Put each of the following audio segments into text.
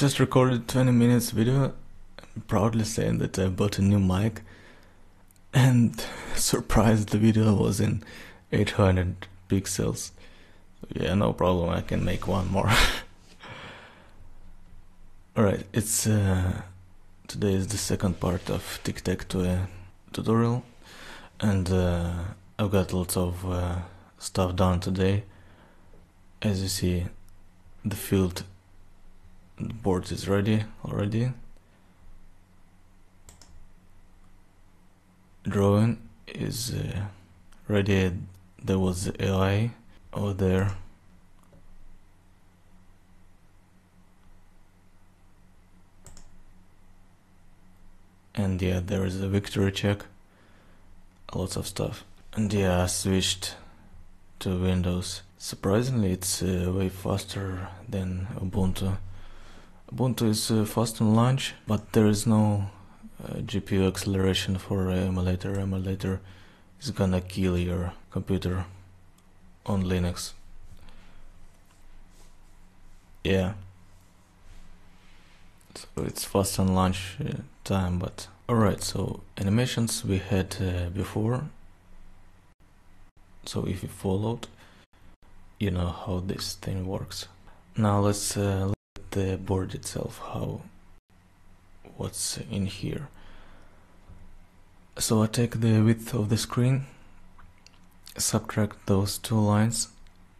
just recorded 20 minutes video. Proudly saying that I bought a new mic and surprised the video was in 800 pixels. Yeah, no problem, I can make one more. Alright, it's uh, today is the second part of Tic-Tac-Toe tutorial and uh, I've got lots of uh, stuff done today. As you see, the field the board is ready already. Drawing is uh, ready. There was the AI over there. And yeah, there is a victory check. Lots of stuff. And yeah, I switched to Windows. Surprisingly, it's uh, way faster than Ubuntu. Ubuntu is uh, fast in launch, but there is no uh, GPU acceleration for emulator. Emulator is gonna kill your computer on Linux. Yeah. So it's fast on launch uh, time, but alright, so animations we had uh, before. So if you followed, you know how this thing works. Now let's uh, the board itself how what's in here. So I take the width of the screen subtract those two lines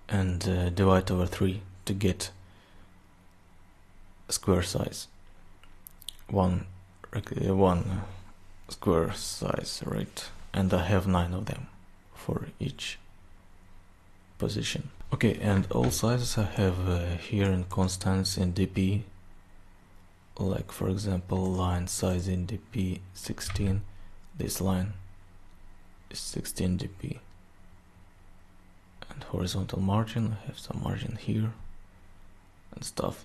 and uh, divide over 3 to get square size. One uh, one square size right? And I have nine of them for each position Okay, and all sizes I have uh, here in constants in dp, like for example line size in dp 16, this line is 16 dp. And horizontal margin, I have some margin here and stuff.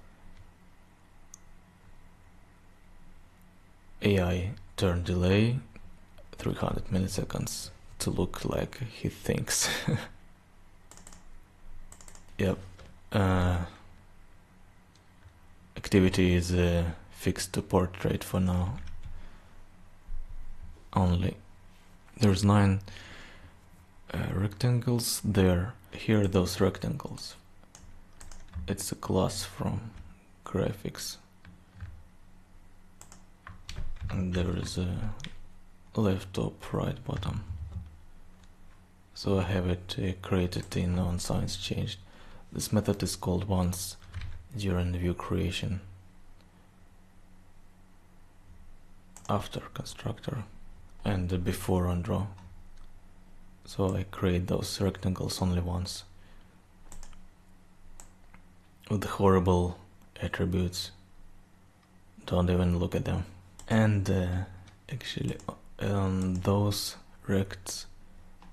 AI turn delay 300 milliseconds to look like he thinks. Yep. Uh, activity is uh, fixed to portrait for now. Only. There's nine uh, rectangles there. Here are those rectangles. It's a class from graphics. And there is a left top, right bottom. So I have it uh, created in on size changed. This method is called once during the view creation after constructor and before on draw. So I create those rectangles only once with horrible attributes. Don't even look at them. And uh, actually on those rects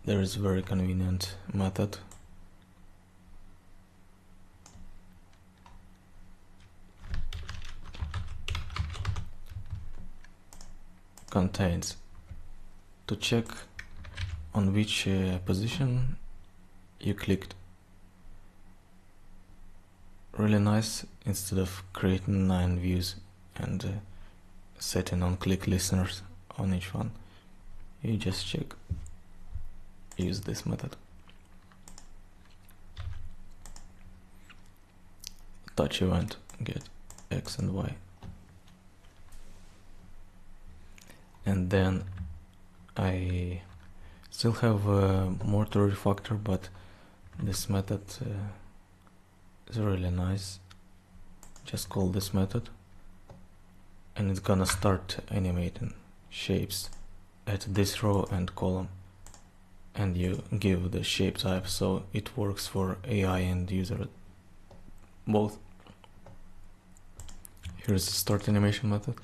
there is very convenient method contains to check on which uh, position you clicked. Really nice instead of creating nine views and uh, setting on click listeners on each one you just check. Use this method. Touch event get x and y and then I still have uh, more to refactor but this method uh, is really nice. Just call this method. And it's gonna start animating shapes at this row and column. And you give the shape type so it works for AI and user both. Here's the start animation method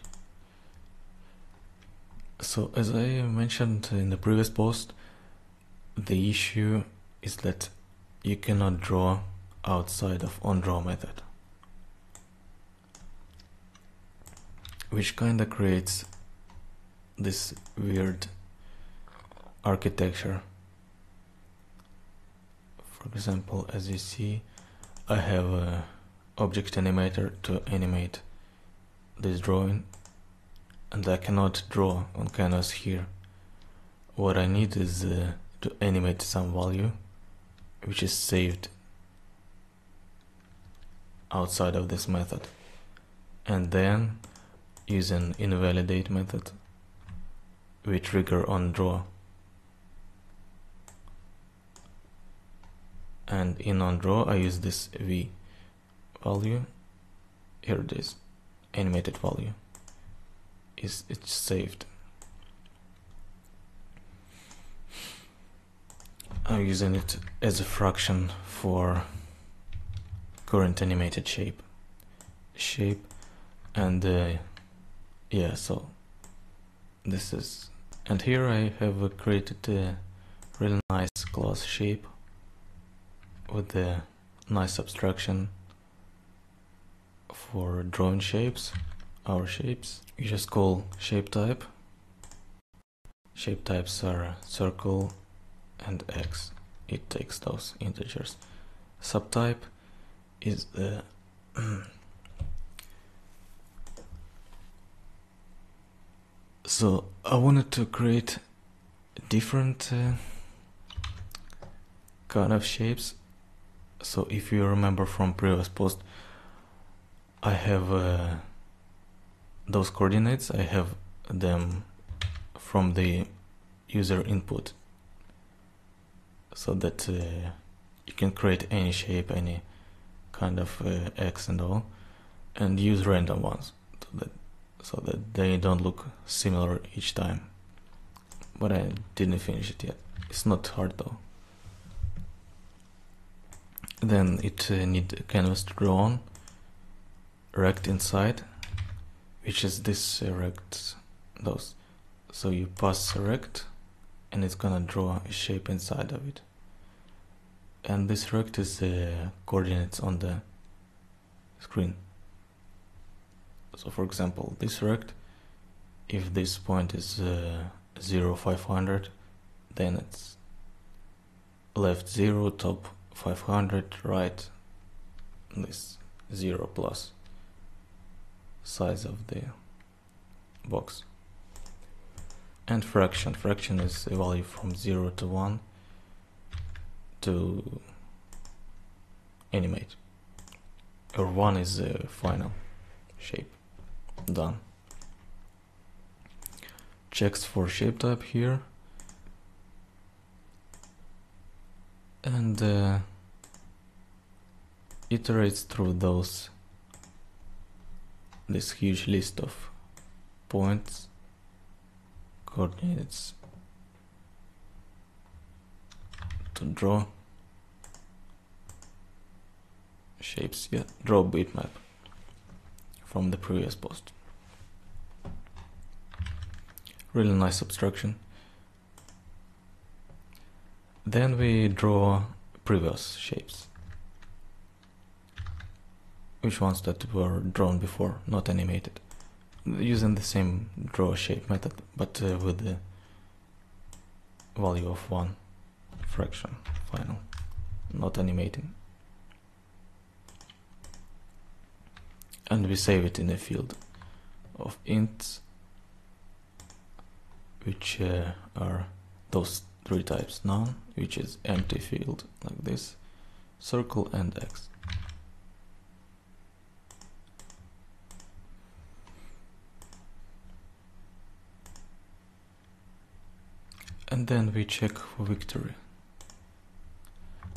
so as I mentioned in the previous post, the issue is that you cannot draw outside of onDraw method. Which kinda creates this weird architecture. For example, as you see, I have a object animator to animate this drawing and I cannot draw on canvas here. What I need is uh, to animate some value which is saved outside of this method and then use an invalidate method we trigger on draw. And in on draw I use this v value. Here it is animated value is it's saved. I'm using it as a fraction for current animated shape. Shape and uh, yeah so this is and here I have created a really nice class shape with a nice abstraction for drawing shapes our shapes. You just call shape type. Shape types are circle and x. It takes those integers. Subtype is the so I wanted to create different uh, kind of shapes. So if you remember from previous post I have uh, those coordinates I have them from the user input. So that uh, you can create any shape any kind of uh, X and all and use random ones so that so that they don't look similar each time. But I didn't finish it yet. It's not hard though. Then it uh, need a canvas to draw on rect inside which is this rect those. So you pass rect and it's gonna draw a shape inside of it. And this rect is the coordinates on the screen. So for example this rect if this point is uh, 0 500 then it's left 0 top 500 right this 0 plus size of the box. And fraction. Fraction is a value from 0 to 1 to animate. Or 1 is the final shape. Done. Checks for shape type here. And uh, iterates through those this huge list of points coordinates to draw. Shapes yeah draw bitmap from the previous post. Really nice abstraction then we draw previous shapes. Which ones that were drawn before, not animated. Using the same draw shape method, but uh, with the value of one fraction final, not animating. And we save it in a field of ints, which uh, are those three types none which is empty field like this circle and x and then we check for victory.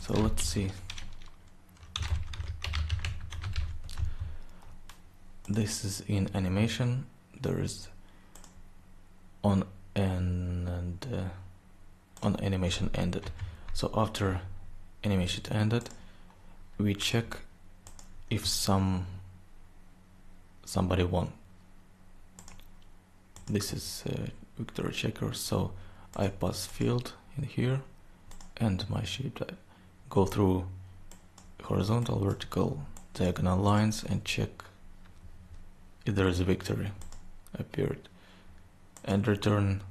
So let's see. This is in animation. There is on and uh, on animation ended. So after animation ended we check if some somebody won. This is a victory checker. So I pass field in here and my shape type go through horizontal vertical diagonal lines and check if there is a victory. Appeared. And return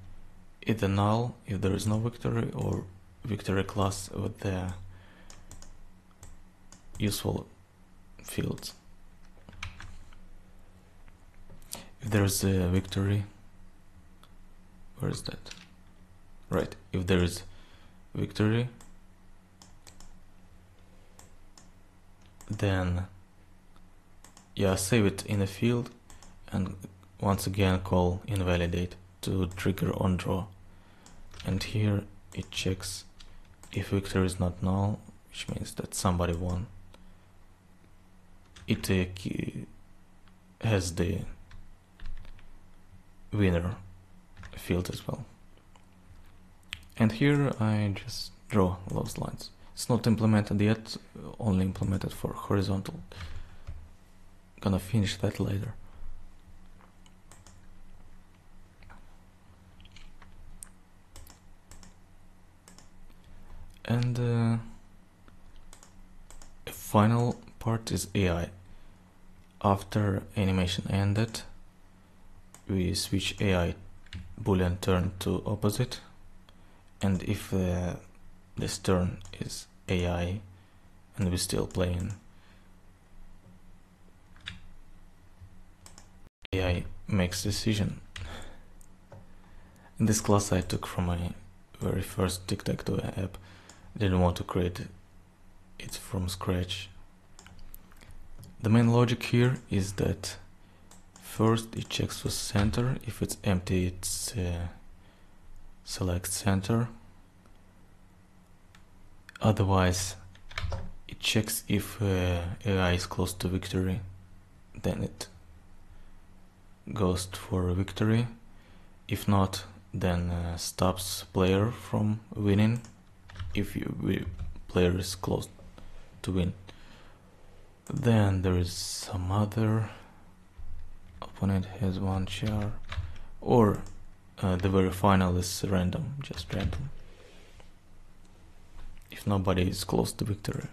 either null if there is no victory or victory class with the useful fields. If there's a victory where is that right if there is victory then yeah save it in a field and once again call invalidate to trigger on draw. And here it checks if victory is not null which means that somebody won. It uh, has the winner field as well and here I just draw those lines. It's not implemented yet only implemented for horizontal. Gonna finish that later. And uh, final part is AI after animation ended we switch AI boolean turn to opposite and if uh, this turn is AI and we're still playing AI makes decision. In this class I took from my very first tic-tac-toe app. Didn't want to create it from scratch. The main logic here is that first it checks for center. If it's empty it's uh, select center. Otherwise it checks if uh, AI is close to victory then it goes for victory. If not then uh, stops player from winning if you player is close to win. Then there is some other. Opponent has one char or uh, the very final is random just random. If nobody is close to victory.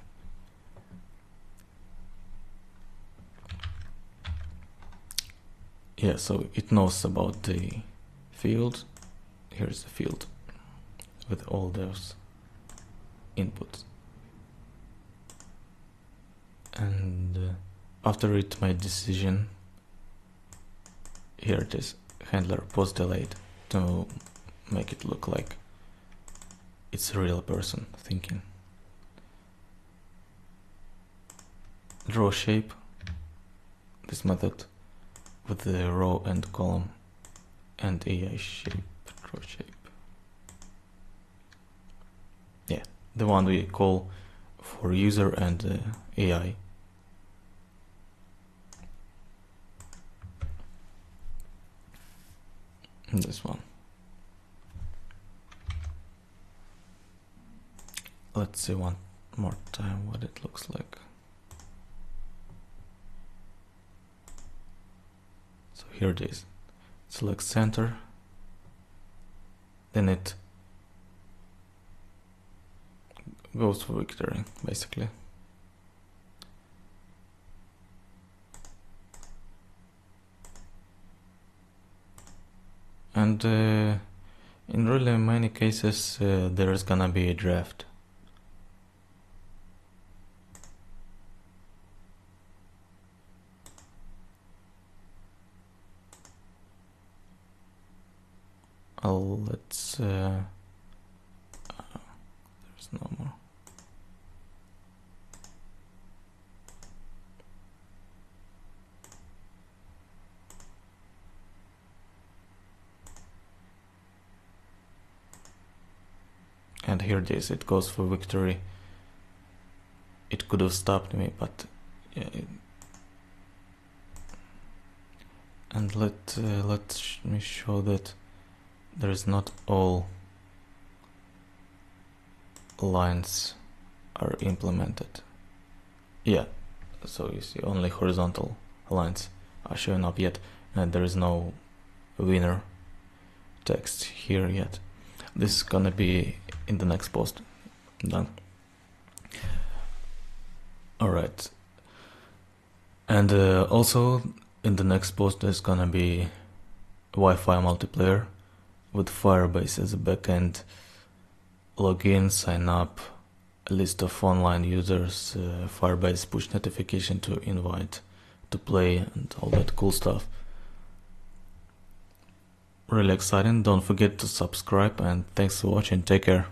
Yeah so it knows about the field. Here's the field with all those inputs. And uh, after it made decision. Here it is. Handler post delayed to make it look like it's a real person thinking. Draw shape this method with the row and column and AI shape draw shape. Yeah the one we call for user and uh, AI this one. Let's see one more time what it looks like. So here it is. Select center. Then it goes for victory basically and uh, in really many cases uh, there's gonna be a draft. Let's uh, there's no more and here it is. It goes for victory. It could have stopped me but yeah, it, and let uh, let sh me show that there is not all lines are implemented. Yeah so you see only horizontal lines are showing up yet and there is no winner text here yet. This is gonna be in the next post done all right and uh, also in the next post there's gonna be Wi-Fi multiplayer with Firebase as a backend login sign up a list of online users uh, Firebase push notification to invite to play and all that cool stuff really exciting. Don't forget to subscribe and thanks for watching. Take care.